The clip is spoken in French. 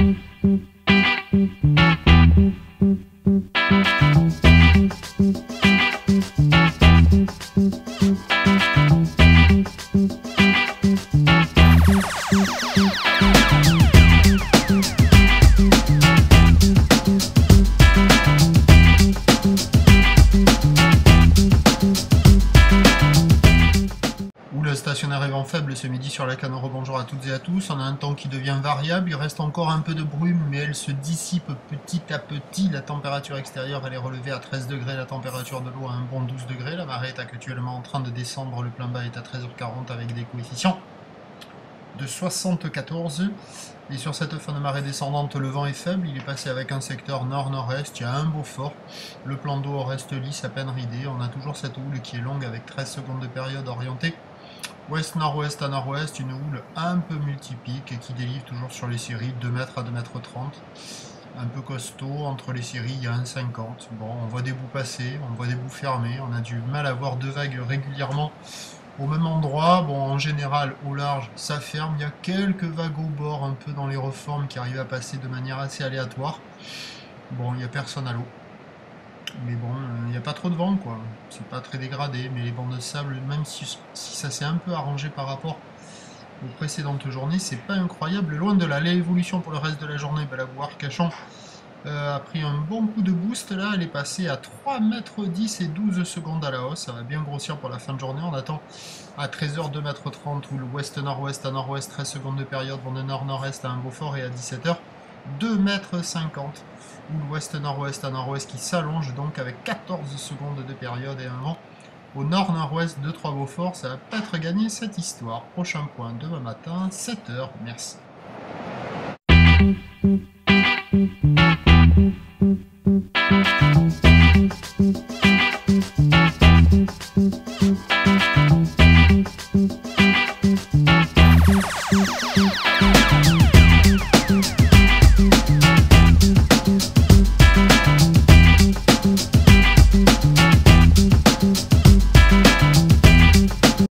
Música stationnaire est vent faible ce midi sur la canne. Bonjour à toutes et à tous. On a un temps qui devient variable. Il reste encore un peu de brume, mais elle se dissipe petit à petit. La température extérieure elle est relevée à 13 degrés. La température de l'eau à un bon 12 degrés. La marée est actuellement en train de descendre. Le plein bas est à 13h40 avec des coefficients de 74. Et sur cette fin de marée descendante, le vent est faible. Il est passé avec un secteur nord-nord-est. Il y a un beau fort. Le plan d'eau reste lisse, à peine ridé. On a toujours cette houle qui est longue avec 13 secondes de période orientée ouest-nord-ouest à nord-ouest, une houle un peu multipique et qui délivre toujours sur les séries 2 mètres à 2 mètres 30. Un peu costaud, entre les séries il y a 1,50. Bon, on voit des bouts passer, on voit des bouts fermés, on a du mal à voir deux vagues régulièrement au même endroit. Bon, en général, au large, ça ferme. Il y a quelques vagues au bord, un peu dans les reformes, qui arrivent à passer de manière assez aléatoire. Bon, il n'y a personne à l'eau. Mais bon, il euh, n'y a pas trop de vent, quoi. C'est pas très dégradé, mais les bancs de sable, même si, ça s'est un peu arrangé par rapport aux précédentes journées, c'est pas incroyable. Loin de là, l'évolution pour le reste de la journée, ben, la voir Cachon euh, a pris un bon coup de boost là, elle est passée à 3 mètres 10 et 12 secondes à la hausse, ça va bien grossir pour la fin de journée, on attend à 13h 2 mètres 30 ou l'ouest nord-ouest à nord-ouest 13 secondes de période vont de nord-nord-est à un Beaufort et à 17h 2 mètres 50 ou l'ouest-nord-ouest à nord-ouest qui s'allonge donc avec 14 secondes de période et un vent au nord-nord-ouest de Trois-Beaufort. Ça va peut-être gagner cette histoire. Prochain point demain matin, 7h. Merci.